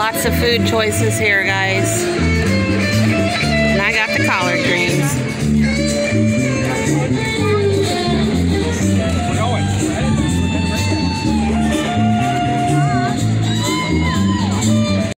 Lots of food choices here, guys.